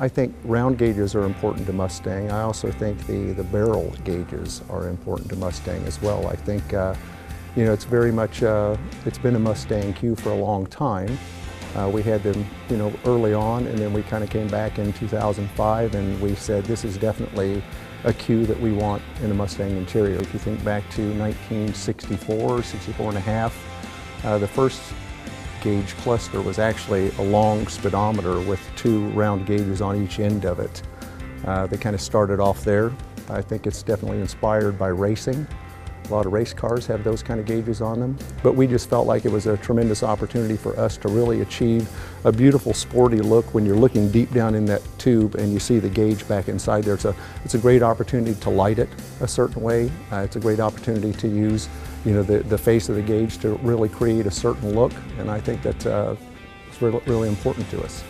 I think round gauges are important to Mustang. I also think the, the barrel gauges are important to Mustang as well. I think, uh, you know, it's very much, uh, it's been a Mustang cue for a long time. Uh, we had them, you know, early on and then we kind of came back in 2005 and we said this is definitely a cue that we want in a Mustang interior. If you think back to 1964, 64 and a half, uh, the first gauge cluster was actually a long speedometer with two round gauges on each end of it. Uh, they kind of started off there. I think it's definitely inspired by racing. A lot of race cars have those kind of gauges on them. But we just felt like it was a tremendous opportunity for us to really achieve a beautiful sporty look when you're looking deep down in that tube and you see the gauge back inside there. It's a, it's a great opportunity to light it a certain way. Uh, it's a great opportunity to use you know, the, the face of the gauge to really create a certain look. And I think that uh, it's really, really important to us.